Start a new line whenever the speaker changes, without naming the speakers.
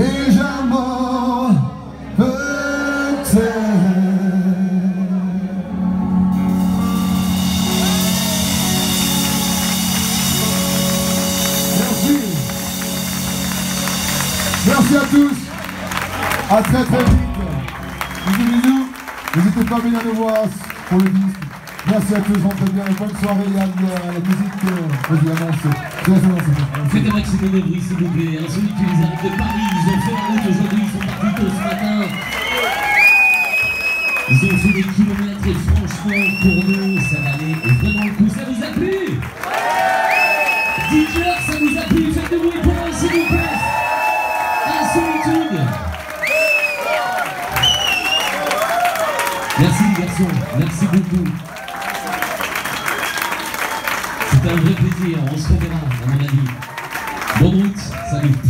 et j'amore peut-être. Merci. Merci à tous. À très très vite. Bisous bisous. N'hésitez pas à venir nous voir pour le disque. Merci à tous, rentrez bien. Bonne soirée. Il y a de la musique, évidemment, c'est
Faites un maximum de bruit s'il vous plaît. Un celui qui les arrive de Paris, ils ont fait la route aujourd'hui, ils sont partis tôt ce matin. Ils ont fait des kilomètres et franchement pour nous ça valait vraiment le coup. Ça vous a plu? DJ, ça vous a plu? Faites du bruit pour eux s'il vous plaît. Un solitude. Merci les garçons, merci beaucoup. C'était un vrai plaisir, on se reverra à mon avis. Bonne route, salut